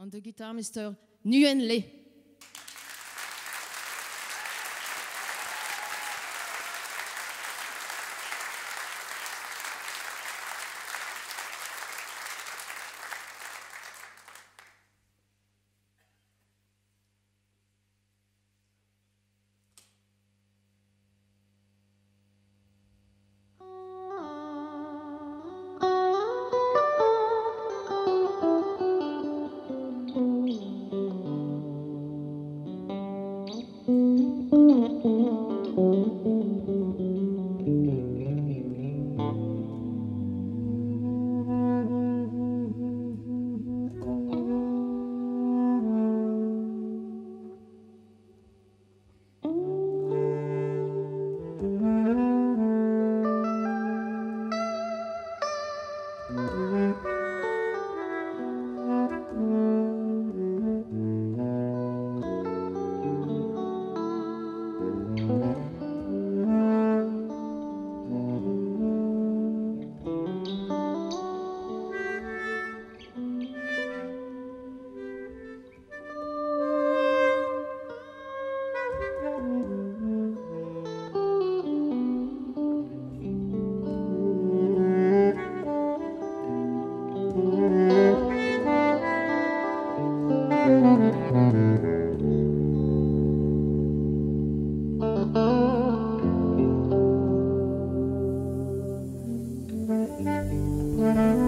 On the guitar, Mr. Nguyen Le. Música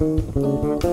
Música